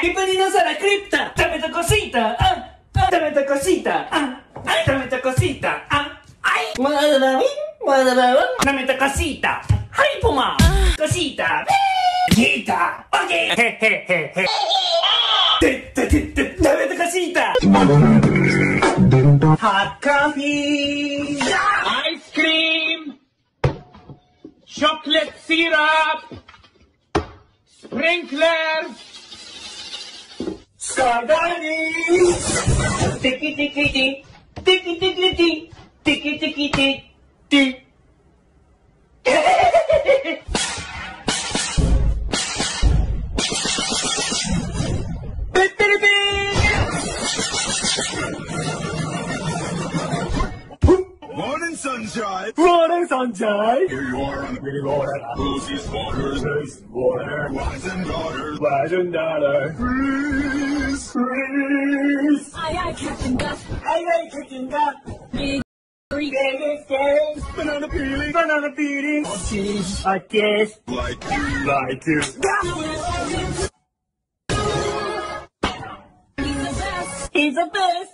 Piperino sarà cripta! Te metto cosita! Ah, ah, te metto cosita! Ah, ah, te metto cosita! Ah, ai! Te metto cosita! Hai puma! Cosita! Gita! Ok! He he! Te, te, te, te, te metto cosita! Hakami! Ice cream! Chocolate syrup! Sprinklers! Tiki tiki ti. Tiki tiki ti. Tiki tiki Morning sunshine. Morning sunshine. Here you are on the Big water. Lucy's waters. Water. Wives and daughters. Legend dollar. Freeze. Freeze. Aye, aye, Captain Duff. I like kicking up. Big three. Biggest days. Banana peeling. Banana beating. Cheese. I guess. Like you. Like you. He's the best. He's the best.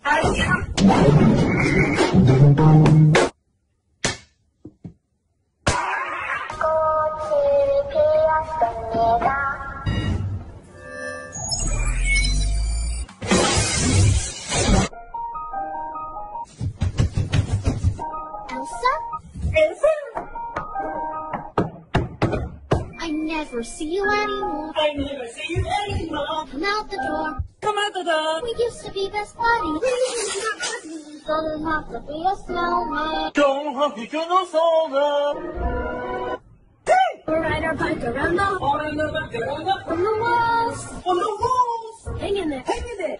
안 써? 안 써? Never see you anymore. I never see you anymore. Come out the door. Come out the door. We used to be best buddies. Doesn't have to be a snowman. Don't have to no soda. We'll ride our bike around the On the back, on the on the walls. on the walls. Hang in there. Hang in there.